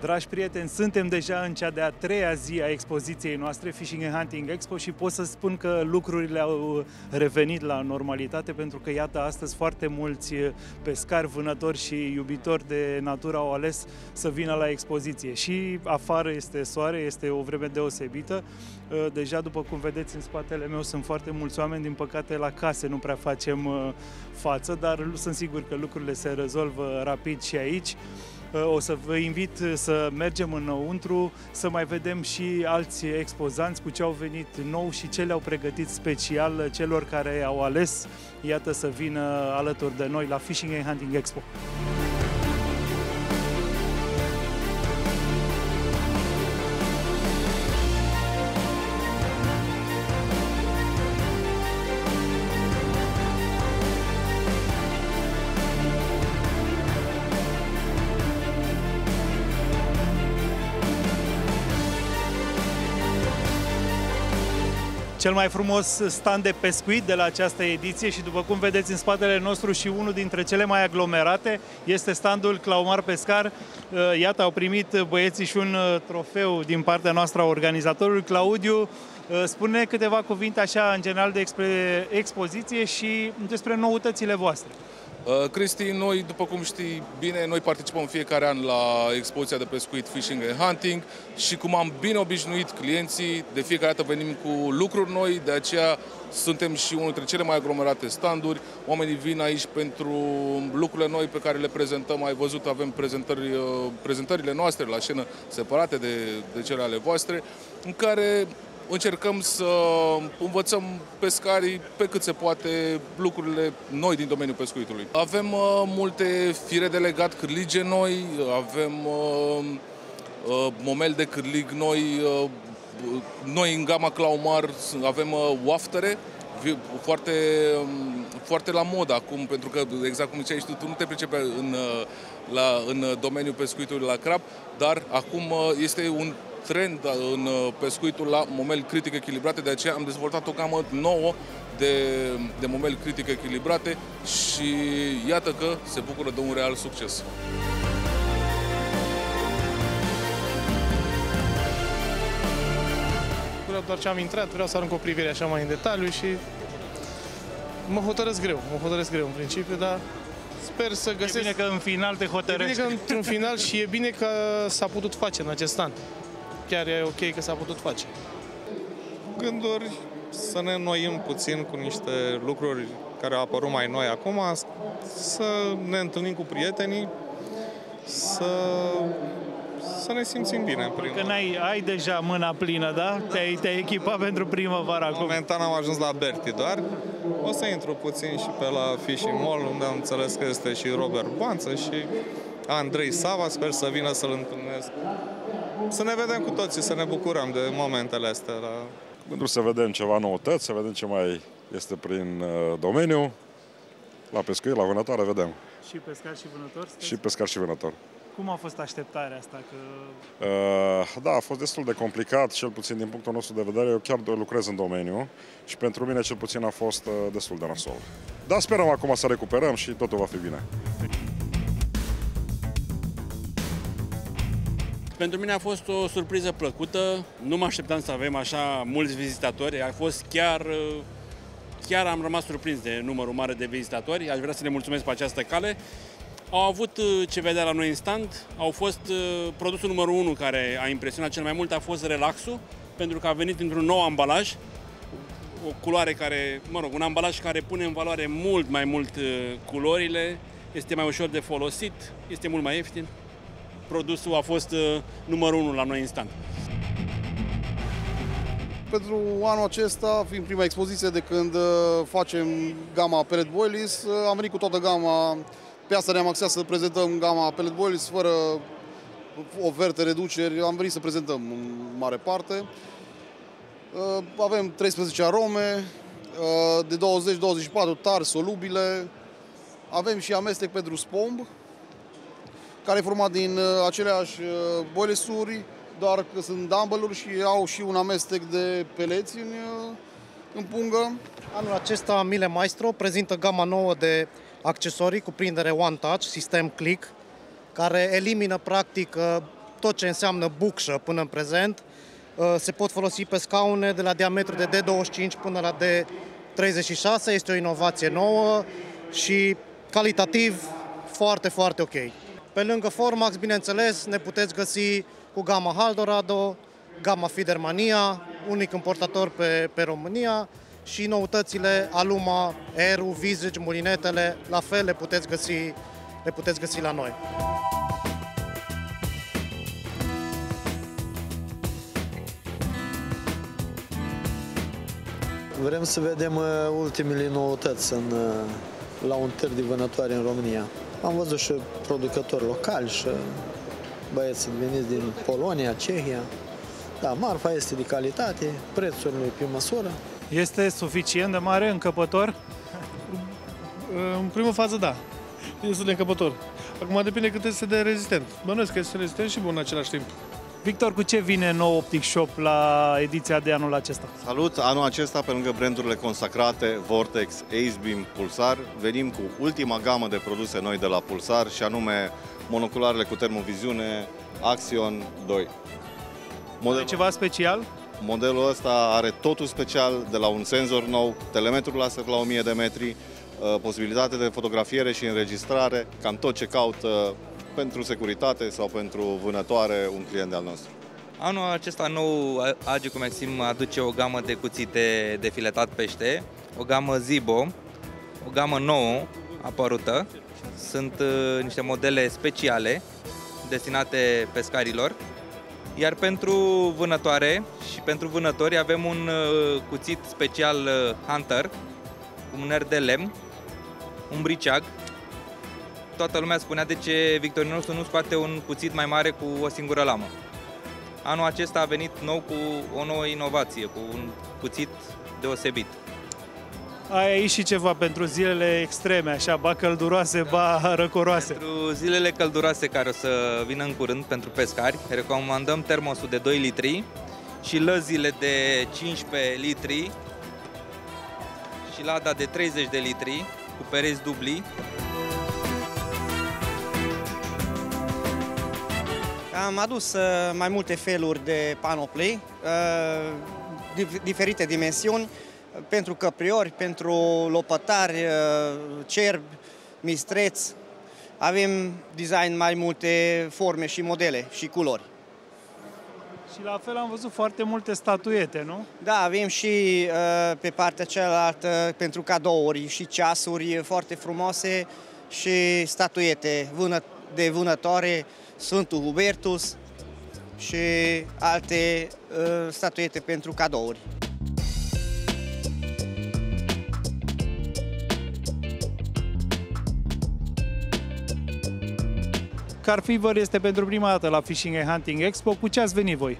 Dragi prieteni, suntem deja în cea de-a treia zi a expoziției noastre Fishing and Hunting Expo și pot să spun că lucrurile au revenit la normalitate pentru că iată astăzi foarte mulți pescari, vânători și iubitori de natură au ales să vină la expoziție. Și afară este soare, este o vreme deosebită. Deja după cum vedeți în spatele meu sunt foarte mulți oameni, din păcate la case nu prea facem uh, față, dar sunt sigur că lucrurile se rezolvă rapid și aici. Uh, o să vă invit să mergem înăuntru, să mai vedem și alți expozanți cu ce au venit nou și ce le-au pregătit special celor care au ales, iată, să vină alături de noi la Fishing and Hunting Expo. Cel mai frumos stand de pescuit de la această ediție și după cum vedeți în spatele nostru și unul dintre cele mai aglomerate este standul Claumar Pescar. Uh, iată, au primit băieții și un uh, trofeu din partea noastră a organizatorului. Claudiu, uh, spune câteva cuvinte așa în general de expoziție și despre noutățile voastre. Uh, Cristi, noi, după cum știi bine, noi participăm fiecare an la expoziția de pescuit Fishing and Hunting și cum am bine obișnuit clienții, de fiecare dată venim cu lucruri noi, de aceea suntem și unul dintre cele mai aglomerate standuri. Oamenii vin aici pentru lucrurile noi pe care le prezentăm. Ai văzut, avem prezentări, uh, prezentările noastre la scenă separate de, de cele ale voastre, în care încercăm să învățăm pescarii pe cât se poate lucrurile noi din domeniul pescuitului. Avem uh, multe fire de legat cârlige noi, avem uh, uh, momel de cârlig noi, uh, noi în gama Claumar avem uh, oaftere, foarte, um, foarte la mod acum, pentru că, exact cum ziceai tu, tu nu te pricepe în, uh, la, în domeniul pescuitului la crab, dar acum uh, este un trend în uh, pescuitul la momel critic echilibrate, de aceea am dezvoltat o gamă nouă de, de momel critic echilibrate și iată că se bucură de un real succes. Vreau doar ce am intrat, vreau să arunc o privire așa mai în detaliu și mă hotărăsc greu, mă hotărăsc greu în principiu, dar sper să găsesc... E bine că în final te hotărăști. E bine că într-un final și e bine că s-a putut face în acest an chiar e ok că s-a putut face. Gânduri să ne înnoim puțin cu niște lucruri care au apărut mai noi acum, să ne întâlnim cu prietenii, să, să ne simțim bine. Prin că ai ai deja mâna plină, da? Te-ai, te echipat pentru primăvară acum. Momentan am ajuns la Berti doar. O să intru puțin și pe la Fishing Mall, unde am înțeles că este și Robert Boanță și Andrei Sava, sper să vină să-l întâlnesc să ne vedem cu toții, să ne bucurăm de momentele astea. La... Pentru să vedem ceva noutăți, să vedem ce mai este prin uh, domeniu. La pescuit, la vânătoare, vedem. Și pescar și vânător? Și pescar și vânător. Cum a fost așteptarea asta? Că... Uh, da, a fost destul de complicat, cel puțin din punctul nostru de vedere. Eu chiar lucrez în domeniu și pentru mine cel puțin a fost uh, destul de nasol. Dar sperăm acum să recuperăm și totul va fi bine. Pentru mine a fost o surpriză plăcută. Nu mă așteptam să avem așa mulți vizitatori. A fost chiar, chiar am rămas surprins de numărul mare de vizitatori. Aș vrea să le mulțumesc pe această cale. Au avut uh, ce vedea la noi în stand. Au fost uh, produsul numărul 1 care a impresionat cel mai mult a fost relaxul, pentru că a venit într-un nou ambalaj, o culoare care, mă rog, un ambalaj care pune în valoare mult mai mult uh, culorile, este mai ușor de folosit, este mult mai ieftin produsul a fost uh, numărul unu la noi în stand. Pentru anul acesta, fiind prima expoziție de când uh, facem gama Pellet Boilies, uh, am venit cu toată gama. Pe asta ne-am axat să prezentăm gama Pellet Boilies fără oferte, reduceri. Am venit să prezentăm în mare parte. Avem 13 arome, de 20-24 tari solubile. Avem și amestec pentru spomb, care e format din uh, aceleași uh, boilesuri, doar că sunt dumbbell și au și un amestec de peleți în, uh, în pungă. Anul acesta Mile Maestro prezintă gama nouă de accesorii cu prindere One Touch, sistem click, care elimină practic tot ce înseamnă bucșă până în prezent. Se pot folosi pe scaune de la diametru de D25 până la D36. Este o inovație nouă și calitativ foarte, foarte ok. Pe lângă Formax, bineînțeles, ne puteți găsi cu gama Haldorado, gama Fidermania, unic importator pe, pe România și noutățile Aluma, Eru, Visage, mulinetele, la fel le puteți găsi, le puteți găsi la noi. Vrem să vedem uh, ultimele noutăți în, uh, la un târg de vânătoare în România. Am văzut și producători locali și băieți veniți din Polonia, Cehia. Da, marfa este de calitate, prețul nu e pe măsură. Este suficient de mare încăpător? În primă fază, da. Este de încăpător. Acum depinde cât este de rezistent. Bănuiesc că este rezistent și bun în același timp. Victor, cu ce vine nou Optic Shop la ediția de anul acesta? Salut! Anul acesta, pe lângă brandurile consacrate Vortex, Acebeam, Pulsar, venim cu ultima gamă de produse noi de la Pulsar și anume monocularele cu termoviziune Axion 2. Modelul, ceva special? Modelul ăsta are totul special, de la un senzor nou, telemetru laser la 1000 de metri, uh, posibilitate de fotografiere și înregistrare, cam tot ce caută pentru securitate sau pentru vânătoare un client al nostru. Anul acesta nou Agico Maxim aduce o gamă de cuțite de filetat pește, o gamă Zibo, o gamă nouă apărută. Sunt uh, niște modele speciale destinate pescarilor. Iar pentru vânătoare și pentru vânători avem un uh, cuțit special uh, Hunter, un mâner de lemn, un briceag toată lumea spunea de ce Victorin nostru nu scoate un cuțit mai mare cu o singură lamă. Anul acesta a venit nou cu o nouă inovație, cu un cuțit deosebit. Ai aici și ceva pentru zilele extreme, așa, ba călduroase, ba răcoroase. Pentru zilele călduroase care o să vină în curând pentru pescari, recomandăm termosul de 2 litri și lăzile de 15 litri și lada de 30 de litri cu pereți dubli. Am adus uh, mai multe feluri de panoplii, uh, diferite dimensiuni, uh, pentru căpriori, pentru lopătari, cerbi, mistreți. Avem design mai multe forme și modele și culori. Și la fel am văzut foarte multe statuete, nu? Da, avem și pe partea cealaltă pentru cadouri și ceasuri foarte frumoase și statuete de vânătoare, Sfântul Hubertus și alte uh, statuete pentru cadouri. Car Fever este pentru prima dată la Fishing and Hunting Expo. Cu ce ați venit voi?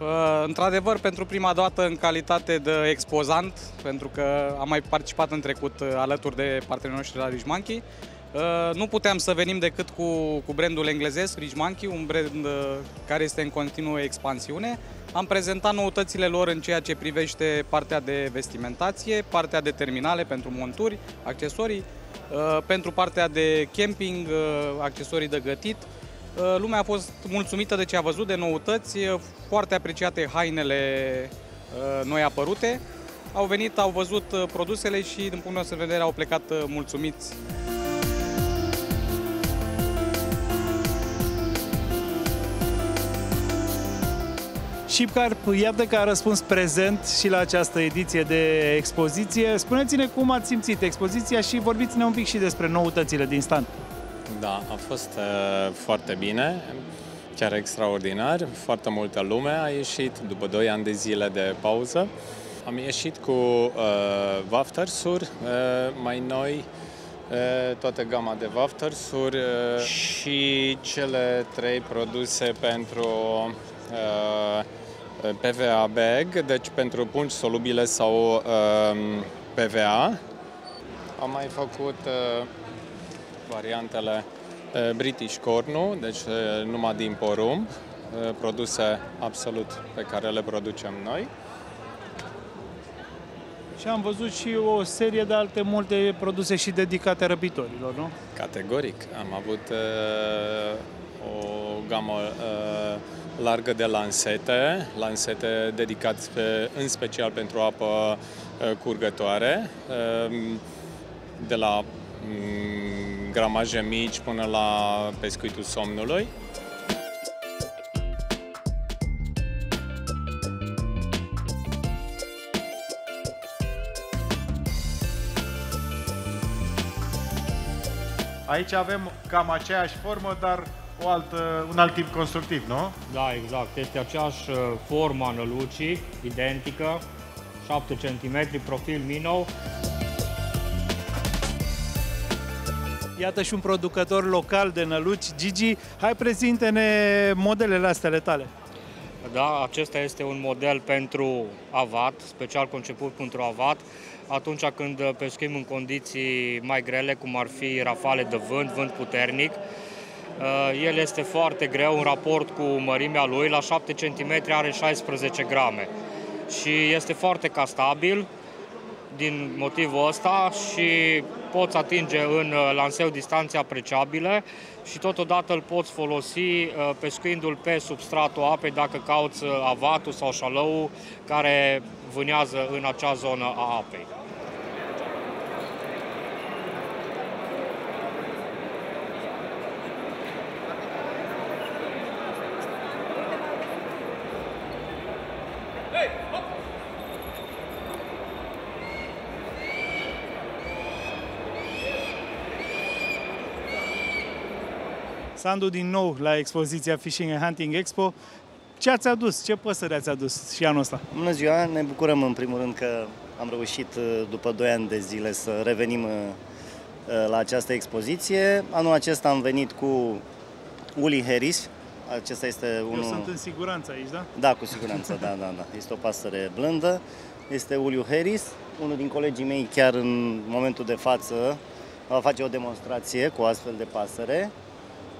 Uh, într-adevăr, pentru prima dată în calitate de expozant, pentru că am mai participat în trecut uh, alături de partenerii noștri la Rich Monkey. Uh, nu puteam să venim decât cu, cu brandul englezesc, Rich Monkey, un brand uh, care este în continuă expansiune. Am prezentat noutățile lor în ceea ce privește partea de vestimentație, partea de terminale pentru monturi, accesorii, uh, pentru partea de camping, accesorii de gătit. Lumea a fost mulțumită de ce a văzut, de noutăți, foarte apreciate hainele noi apărute. Au venit, au văzut produsele și, din punctul nostru de vedere, au plecat mulțumiți. Shipcar, iată că a răspuns prezent și la această ediție de expoziție. Spuneți-ne cum ați simțit expoziția și vorbiți-ne un pic și despre noutățile din stand. Da, a fost uh, foarte bine, chiar extraordinar. Foarte multă lume a ieșit după 2 ani de zile de pauză. Am ieșit cu uh, waftersuri uh, mai noi, uh, toată gama de waftersuri uh, și cele trei produse pentru uh, PVA bag, deci pentru pungi solubile sau uh, um, PVA. Am mai făcut uh, variantele uh, British Cornu, deci uh, numai din porumb, uh, produse absolut pe care le producem noi. Și am văzut și o serie de alte multe produse și dedicate răbitorilor, nu? Categoric. Am avut uh, o gamă uh, largă de lansete, lansete dedicați pe, în special pentru apă uh, curgătoare, uh, de la mm, gramaje mici până la pescuitul somnului. Aici avem cam aceeași formă, dar o altă, un alt tip constructiv, nu? Da, exact. Este aceeași uh, formă a nălucii, identică, 7 cm, profil minou. Iată și un producător local de năluci. Gigi, hai prezinte-ne modelele astea ale tale. Da, acesta este un model pentru avat, special conceput pentru avat, atunci când pescuim în condiții mai grele, cum ar fi rafale de vânt, vânt puternic. Uh, el este foarte greu în raport cu mărimea lui, la 7 cm are 16 grame și este foarte castabil din motivul ăsta și poți atinge în uh, lanseu distanțe apreciabile și totodată îl poți folosi uh, pescuindu-l pe substratul apei dacă cauți avatul sau șalăul care vânează în acea zonă a apei. Sandu din nou la expoziția Fishing and Hunting Expo. Ce ați adus? Ce păsări ați adus și anul ăsta? Bună ziua! Ne bucurăm în primul rând că am reușit uh, după 2 ani de zile să revenim uh, uh, la această expoziție. Anul acesta am venit cu Uli Harris. Acesta este unul... Eu sunt în siguranță aici, da? Da, cu siguranță, da, da, da. Este o pasăre blândă. Este Uliu Harris. Unul din colegii mei chiar în momentul de față va face o demonstrație cu astfel de pasăre.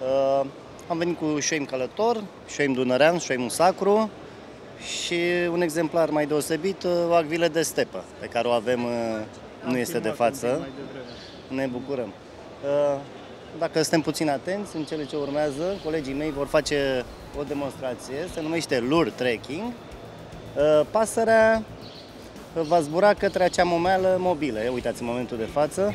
Uh, am venit cu șoim călător, șoim dunărean, șoim sacru și un exemplar mai deosebit, uh, o agvile de stepă, pe care o avem, uh, nu este de față. Ne bucurăm. Uh, dacă suntem puțin atenți în cele ce urmează, colegii mei vor face o demonstrație, se numește lure trekking. Pasărea va zbura către acea momeală mobilă. Uitați în momentul de față.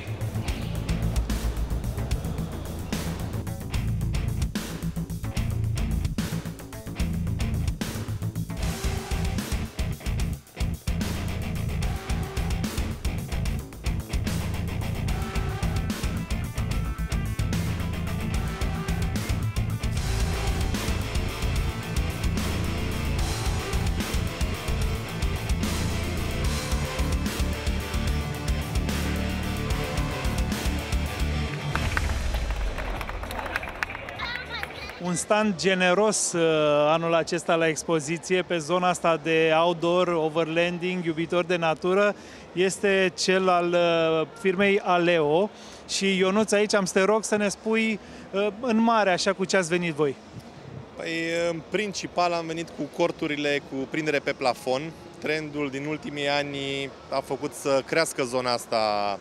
Stand generos uh, anul acesta la expoziție pe zona asta de outdoor, overlanding, iubitor de natură, este cel al uh, firmei Aleo. Și Ionuț, aici am să te rog să ne spui uh, în mare, așa cu ce ați venit voi. Păi, în principal am venit cu corturile cu prindere pe plafon. Trendul din ultimii ani a făcut să crească zona asta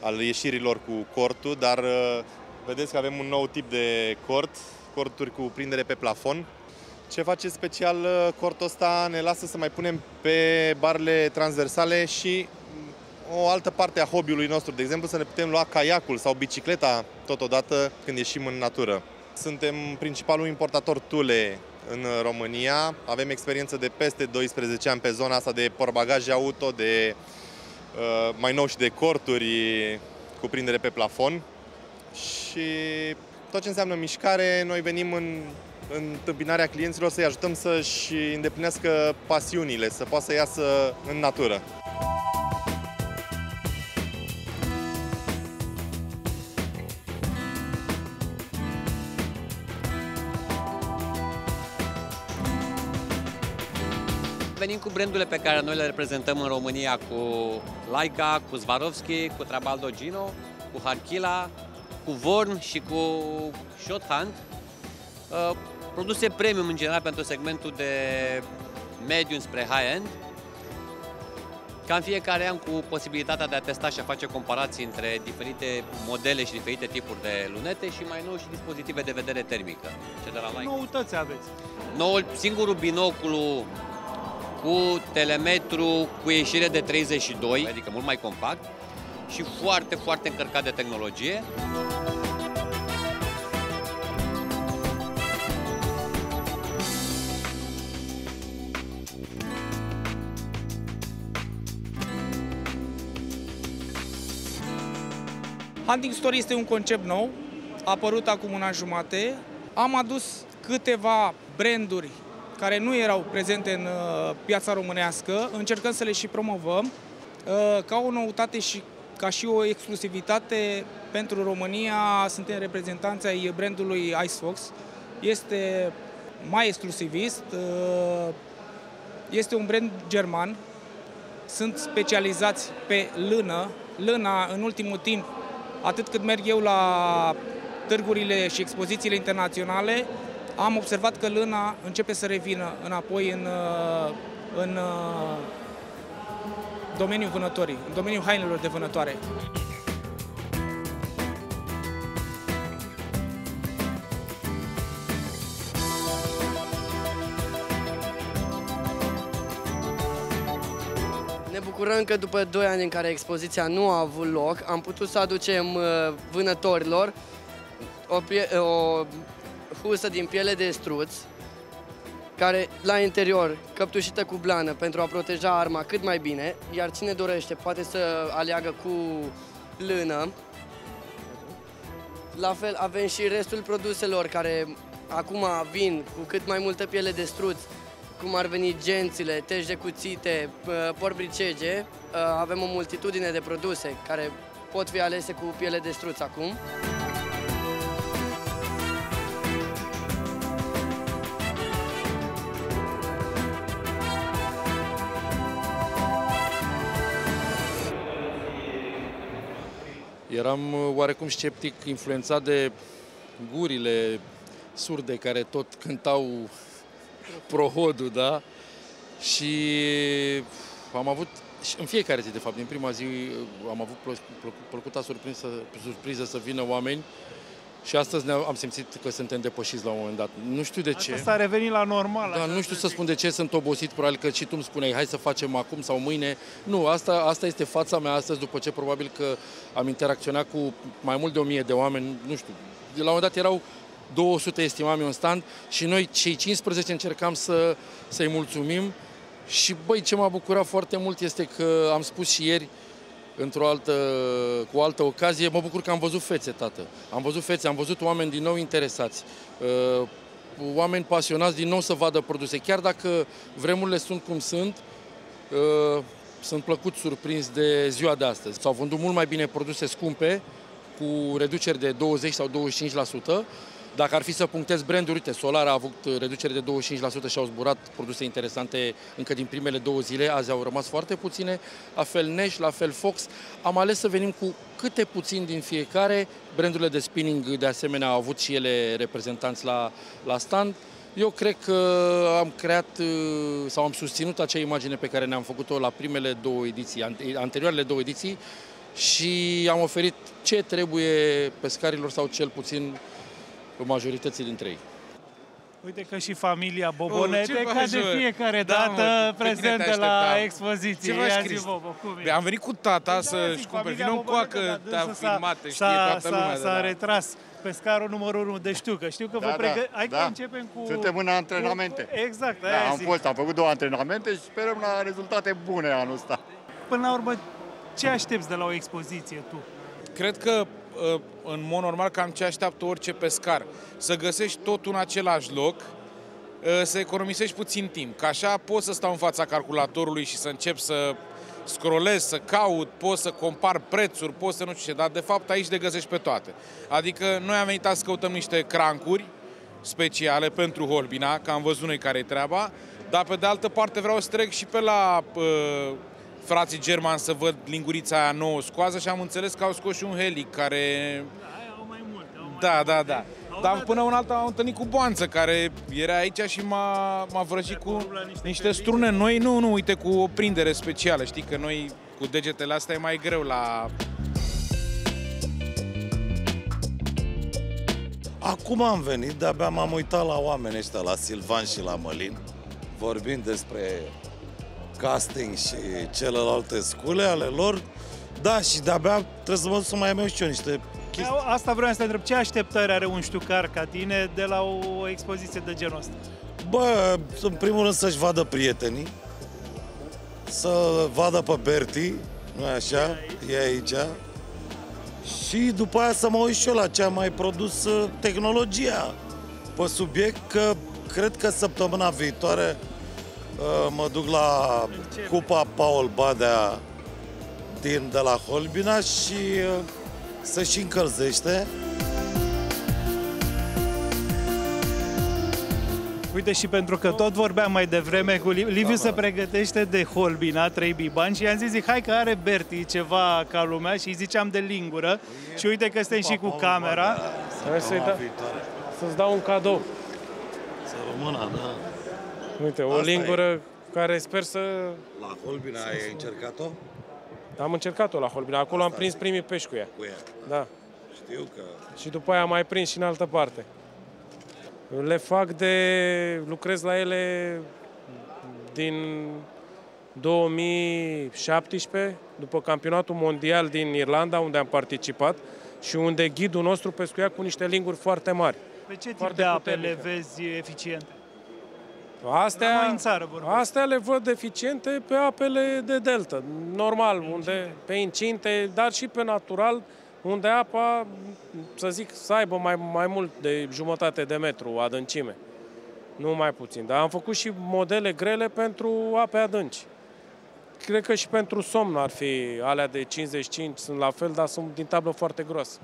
al ieșirilor cu cortul, dar vedeți că avem un nou tip de cort corturi cu prindere pe plafon. Ce face special uh, cortul ăsta ne lasă să mai punem pe barele transversale și o altă parte a hobby-ului nostru, de exemplu să ne putem lua caiacul sau bicicleta totodată când ieșim în natură. Suntem principalul importator tule în România, avem experiență de peste 12 ani pe zona asta de porbagaje auto, de uh, mai nou și de corturi cu prindere pe plafon și tot ce înseamnă mișcare, noi venim în, în întâmpinarea clienților să-i ajutăm să-și îndeplinească pasiunile, să poată să iasă în natură. venim cu brandurile pe care noi le reprezentăm în România cu Laika, cu Swarovski, cu Trabaldo Gino, cu Harkila, cu Vorn și cu Shot Hunt, uh, produse premium în general pentru segmentul de medium spre high-end. ca în fiecare an cu posibilitatea de a testa și a face comparații între diferite modele și diferite tipuri de lunete și mai nou și dispozitive de vedere termică. Ce de la Leica. Noutăți aveți. Noul, singurul binoclu cu telemetru cu ieșire de 32, adică mult mai compact și foarte, foarte încărcat de tehnologie. Hunting Story este un concept nou, a apărut acum un an jumate. Am adus câteva branduri care nu erau prezente în uh, piața românească, încercăm să le și promovăm uh, ca o noutate și ca și o exclusivitate pentru România. Suntem reprezentanți ai brandului Icefox. Este mai exclusivist, uh, este un brand german, sunt specializați pe lână. Lâna, în ultimul timp, atât cât merg eu la târgurile și expozițiile internaționale, am observat că lâna începe să revină înapoi în, în domeniul vânătorii, în domeniul hainelor de vânătoare. Ne bucurăm că după 2 ani în care expoziția nu a avut loc, am putut să aducem uh, vânătorilor o, pie- o husă din piele de struț, care la interior căptușită cu blană pentru a proteja arma cât mai bine, iar cine dorește poate să aleagă cu lână. La fel avem și restul produselor care acum vin cu cât mai multă piele de struț, cum ar veni gențile, tești de cuțite, porbricege. Avem o multitudine de produse care pot fi alese cu piele de struț acum. Eram uh, oarecum sceptic, influențat de gurile surde care tot cântau prohodul, da? Și am avut, în fiecare zi, de fapt, din prima zi, uh, am avut plăcuta surpriză, surpriză să vină oameni și astăzi am simțit că suntem depășiți la un moment dat. Nu știu de ce. Asta a revenit la normal. Da, nu știu să spun de ce sunt obosit, probabil că și tu îmi spuneai, hai să facem acum sau mâine. Nu, asta, asta este fața mea astăzi, după ce probabil că am interacționat cu mai mult de 1000 de oameni, nu știu, de la un moment dat erau 200 estimam eu în stand și noi cei 15 încercam să, să-i mulțumim și băi, ce m-a bucurat foarte mult este că am spus și ieri, într-o altă, cu o altă ocazie. Mă bucur că am văzut fețe, tată. Am văzut fețe, am văzut oameni din nou interesați. Uh, oameni pasionați din nou să vadă produse. Chiar dacă vremurile sunt cum sunt, uh, sunt plăcut surprins de ziua de astăzi. S-au vândut mult mai bine produse scumpe, cu reduceri de 20 sau 25%, dacă ar fi să punctez branduri, uite, Solar a avut reducere de 25% și au zburat produse interesante încă din primele două zile, azi au rămas foarte puține, la fel Nash, la fel Fox. Am ales să venim cu câte puțin din fiecare, brandurile de spinning de asemenea au avut și ele reprezentanți la, la stand. Eu cred că am creat sau am susținut acea imagine pe care ne-am făcut-o la primele două ediții, anterioarele două ediții și am oferit ce trebuie pescarilor sau cel puțin majorității dintre ei. Uite că și familia Bobonete, oh, ca de fiecare da, dată, mă, prezentă la expoziție. Ce Ia zi, Bobo, cum e? Am venit cu tata da, să-și cumpere. Vină cu că te-am filmat, știe toată lumea. S-a da. retras pescarul numărul 1, deci știu că știu că da, vă pregătiți. Da, Hai da. că începem cu... Suntem în antrenamente. Cu... Exact, da, aia am zic. fost, am făcut două antrenamente și sperăm la rezultate bune anul ăsta. Până la urmă, ce aștepți de la o expoziție tu? Cred că în mod normal cam ce așteaptă orice pescar. Să găsești totul în același loc, să economisești puțin timp. Că așa poți să stau în fața calculatorului și să încep să scrolez, să caut, poți să compar prețuri, poți să nu știu ce, dar de fapt aici le găsești pe toate. Adică noi am venit să căutăm niște crancuri speciale pentru Holbina, că am văzut noi care e treaba, dar pe de altă parte vreau să trec și pe la uh, frații germani să văd lingurița aia nouă scoasă și am înțeles că au scos și un helic care... Da, au mai multe. Au mai Da, multe. da, da. Dar până una alta am întâlnit cu Boanță, care era aici și m-a, m-a vrăjit cu niște strune noi. Nu, nu, uite, cu o prindere specială. Știi că noi cu degetele astea e mai greu la... Acum am venit, de-abia m-am uitat la oamenii ăștia, la Silvan și la Mălin, vorbind despre casting și celelalte scule ale lor. Da, și de-abia trebuie să mă duc să mai am eu și eu niște chestii. Asta vreau să te întreb. Ce așteptări are un ștucar ca tine de la o expoziție de genul ăsta? Bă, în primul rând să-și vadă prietenii, să vadă pe Berti, nu așa, e aici, și după aia să mă uit și eu la ce a mai produs uh, tehnologia pe subiect, că cred că săptămâna viitoare uh, mă duc la Cupa Paul Badea din, de la Holbina și uh, se și încălzește. Uite și pentru că tot vorbeam mai devreme cu Liv- Liviu Da, se da. pregătește de Holbina, 3 bibani și i-am zis, zic, hai că are Berti ceva ca lumea și îi ziceam de lingură și uite că suntem și cu camera. Hai să-i da, să-ți dau un cadou. Să rămână, da. Uite, o Asta e. lingură care sper să... La Holbina ai încercat-o? Am încercat-o la Holbina, acolo am prins primii pești cu ea. Cu ea. Da. Știu că... Și după aia am mai prins și în altă parte. Le fac de... lucrez la ele din 2017, după campionatul mondial din Irlanda, unde am participat și unde ghidul nostru pescuia cu niște linguri foarte mari. Pe ce tip Foarte de ape le puternică. vezi eficiente? Astea, Da, mai în țară vorbesc. astea le văd deficiente pe apele de delta, normal, unde pe incinte, dar și pe natural, unde apa, să zic, să aibă mai, mai mult de jumătate de metru adâncime. Nu mai puțin. Dar am făcut și modele grele pentru ape adânci. Cred că și pentru somn ar fi alea de 55, sunt la fel, dar sunt din tablă foarte groasă.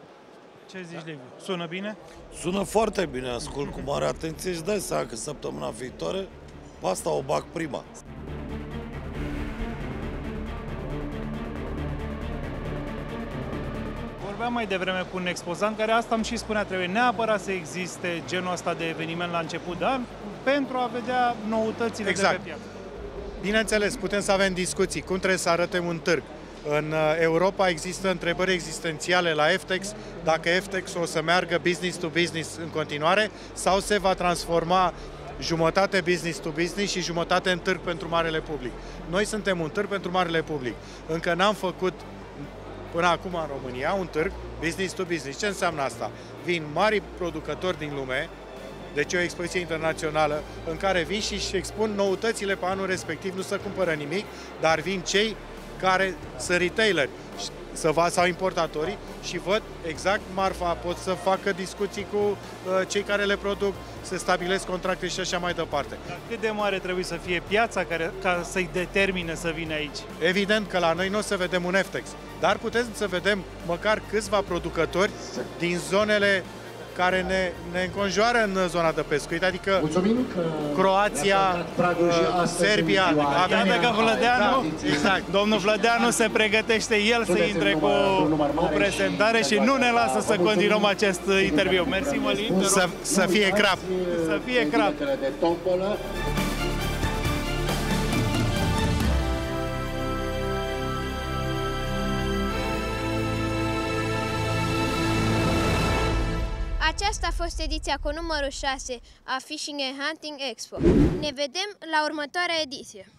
Ce zici, Liviu? Sună bine? Sună foarte bine, ascult cu mare atenție și dai seama că săptămâna viitoare pe asta o bag prima. Vorbeam mai devreme cu un expozant care asta îmi și spunea, trebuie neapărat să existe genul ăsta de eveniment la început de an pentru a vedea noutățile de Exact. pe piață. Bineînțeles, putem să avem discuții cum trebuie să arate un târg. În uh, Europa există întrebări existențiale la FTEX, dacă FTEX o să meargă business to business în continuare sau se va transforma jumătate business to business și jumătate în târg pentru marele public. Noi suntem un târg pentru marele public. Încă n-am făcut până acum în România un târg business to business. Ce înseamnă asta? Vin mari producători din lume, deci e o expoziție internațională în care vin și își expun noutățile pe anul respectiv, nu se cumpără nimic, dar vin cei care sunt retaileri să va, sau importatorii și văd exact marfa, pot să facă discuții cu uh, cei care le produc, să stabilesc contracte și așa mai departe. Dar cât de mare trebuie să fie piața care, ca să-i determine să vină aici? Evident că la noi nu o să vedem un FTEX, dar putem să vedem măcar câțiva producători din zonele care ne, ne înconjoară în zona de pescuit, adică Croația, uh, Serbia, Iată că Vlădeanu, Da, exact. domnul Vlădeanu se pregătește el să intre cu o prezentare și nu ne lasă să continuăm acest interviu. Mersi, Mălin. te rog. Să, să fie crap. Să fie crap. Aceasta a fost ediția cu numărul 6 a Fishing and Hunting Expo. Ne vedem la următoarea ediție.